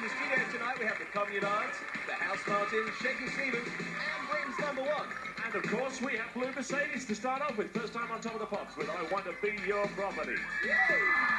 In the studio tonight, we have the Communards, the House Martins, Shaky Stevens, and Britain's number one. And of course, we have Blue Mercedes to start off with. First time on top of the pops with I Want to Be Your Property. Yay!